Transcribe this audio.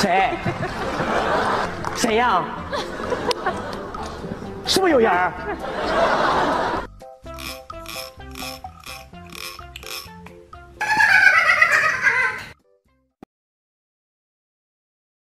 谁？谁呀？是不是有人